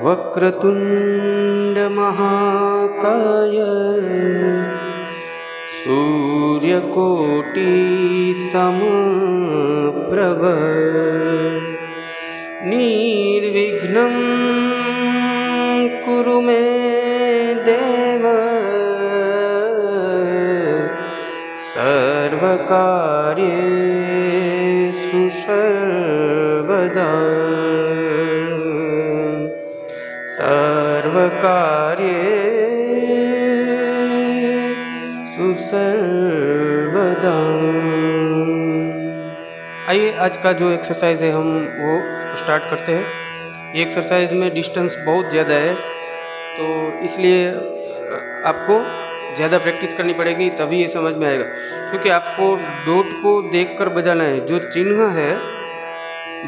वक्रतुण्डमहाकाय सूर्यकोटिसमप्रभ निर्विघ्नं कुरु मे देव सर्वकार्येषु सर्वदा सर्वकार्येषु सर्वदा आइए, आज का जो एक्सरसाइज है हम वो स्टार्ट करते हैं। ये एक्सरसाइज में डिस्टेंस बहुत ज़्यादा है तो इसलिए आपको ज़्यादा प्रैक्टिस करनी पड़ेगी, तभी ये समझ में आएगा। क्योंकि आपको डोट को देखकर बजाना है। जो चिन्ह है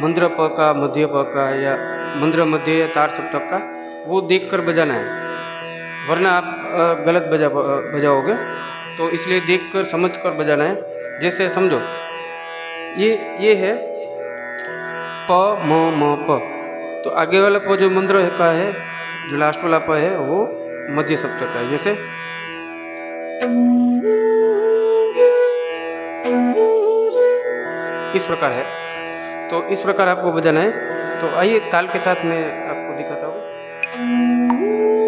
मंद्र प का मध्य प का या मंद्र, मध्य या तार सप्तक का वो देखकर बजाना है। वरना आप गलत बजा बजाओगे। तो इसलिए देखकर, समझकर बजाना है। जैसे समझो, ये ये है प, म म, प। तो आगे वाला प जो मंत्र का है, जो लास्ट वाला प है, वो मध्य सप्तक का है। जैसे इस प्रकार है। तो इस प्रकार आपको बजाना है। तो आइए ताल के साथ मैं आपको दिखाता हूँ। तो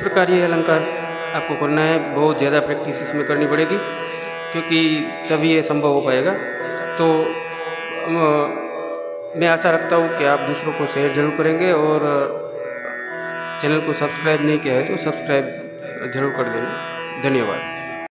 प्रकार ये अलंकार आपको करना है। बहुत ज़्यादा प्रैक्टिस इसमें करनी पड़ेगी, क्योंकि तभी ये संभव हो पाएगा। तो मैं आशा रखता हूँ कि आप दूसरों को शेयर ज़रूर करेंगे और चैनल को सब्सक्राइब नहीं किया है तो सब्सक्राइब ज़रूर कर देंगे धन्यवाद।